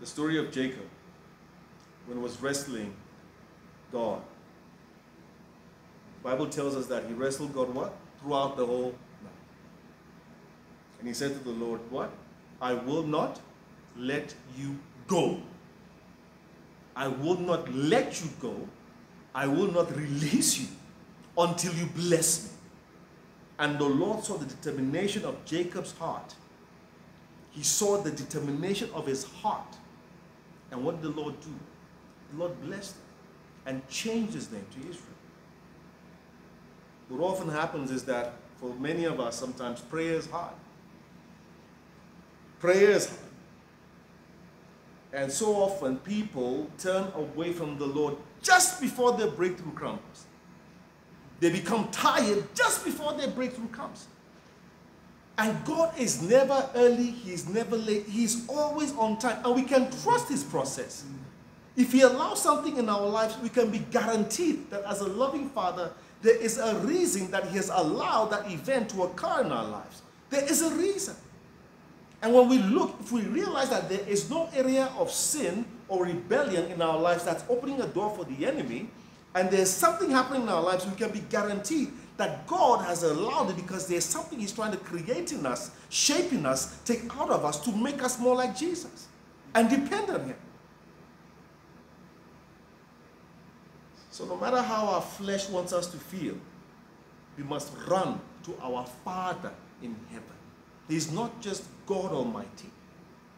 the story of Jacob when he was wrestling God. The Bible tells us that he wrestled God what? Throughout the whole night. And he said to the Lord, What? I will not let you go. I will not let you go. I will not release you until you bless me. And the Lord saw the determination of Jacob's heart. He saw the determination of his heart. And what did the Lord do? The Lord blessed him and changed his name to Israel. What often happens is that for many of us, sometimes prayer is hard. Prayer is hard. And so often people turn away from the Lord just before their breakthrough comes. They become tired just before their breakthrough comes. And God is never early, He's never late, He's always on time, and we can trust His process. If He allows something in our lives, we can be guaranteed that as a loving Father, there is a reason that He has allowed that event to occur in our lives. There is a reason. And when we look, if we realize that there is no area of sin or rebellion in our lives that's opening a door for the enemy, and there's something happening in our lives, we can be guaranteed that God has allowed it because there's something He's trying to create in us, shaping us, take out of us to make us more like Jesus and depend on Him. So, no matter how our flesh wants us to feel, we must run to our Father in heaven. He's not just God Almighty,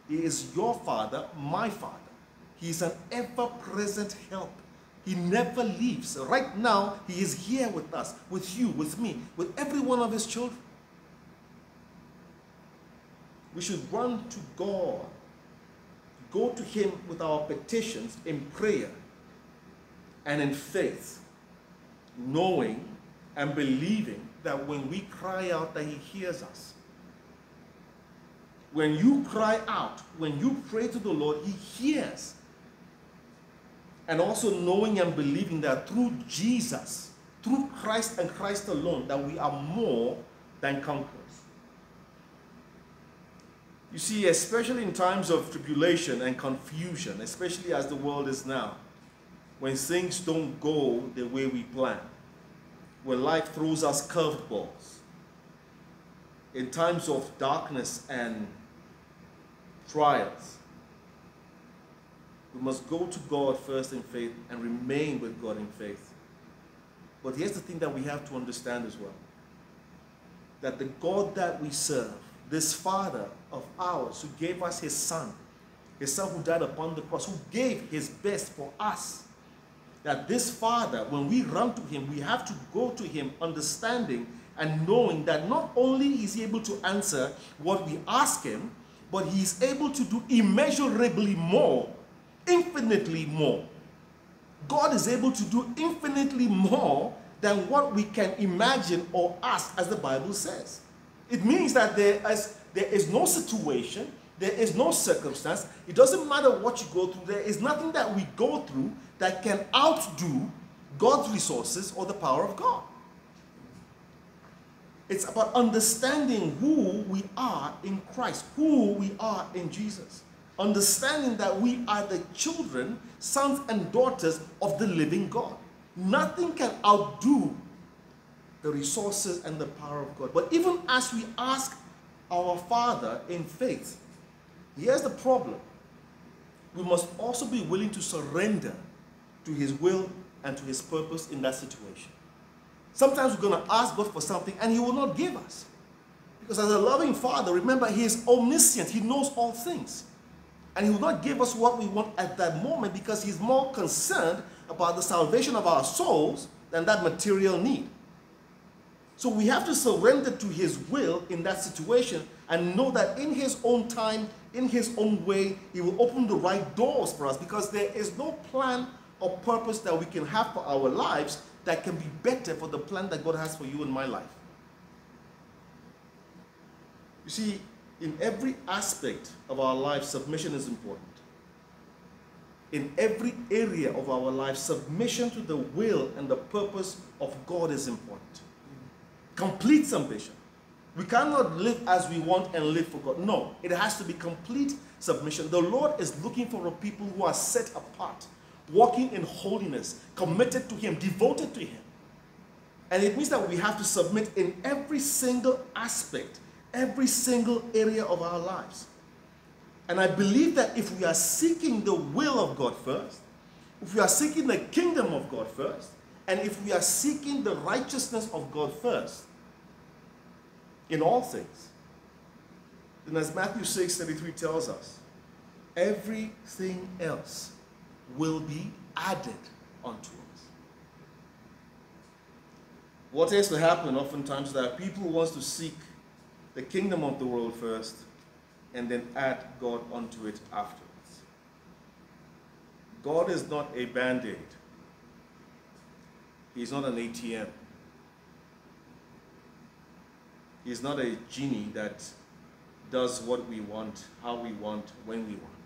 He is your Father, my Father. He is an ever present help he never leaves. Right now, He is here with us, with you, with me, with every one of His children. We should run to God, go to Him with our petitions in prayer and in faith, knowing and believing that when we cry out that He hears us. When you cry out, when you pray to the Lord, He hears and also knowing and believing that through Jesus, through Christ and Christ alone, that we are more than conquerors. You see, especially in times of tribulation and confusion, especially as the world is now, when things don't go the way we plan, when life throws us curveballs, in times of darkness and trials, we must go to God first in faith and remain with God in faith. But here's the thing that we have to understand as well that the God that we serve, this Father of ours who gave us His Son, His Son who died upon the cross, who gave His best for us, that this Father, when we run to Him, we have to go to Him understanding and knowing that not only is He able to answer what we ask Him, but He is able to do immeasurably more infinitely more. God is able to do infinitely more than what we can imagine or ask, as the Bible says. It means that there is, there is no situation, there is no circumstance. It doesn't matter what you go through, there is nothing that we go through that can outdo God's resources or the power of God. It's about understanding who we are in Christ, who we are in Jesus understanding that we are the children, sons, and daughters of the living God. Nothing can outdo the resources and the power of God. But even as we ask our Father in faith, here's the problem. We must also be willing to surrender to His will and to His purpose in that situation. Sometimes we're going to ask God for something and He will not give us. Because as a loving Father, remember, He is omniscient, He knows all things. And he will not give us what we want at that moment because he's more concerned about the salvation of our souls than that material need. So we have to surrender to his will in that situation and know that in his own time, in his own way, he will open the right doors for us because there is no plan or purpose that we can have for our lives that can be better for the plan that God has for you and my life. You see, in every aspect of our life, submission is important. In every area of our life, submission to the will and the purpose of God is important. Complete submission. We cannot live as we want and live for God. No, it has to be complete submission. The Lord is looking for a people who are set apart, walking in holiness, committed to Him, devoted to Him. And it means that we have to submit in every single aspect, every single area of our lives. And I believe that if we are seeking the will of God first, if we are seeking the kingdom of God first, and if we are seeking the righteousness of God first, in all things, then as Matthew 6 33 tells us, everything else will be added unto us. What tends to happen oftentimes is that people want to seek the kingdom of the world first and then add God onto it afterwards. God is not a band aid, He's not an ATM. He's not a genie that does what we want, how we want, when we want.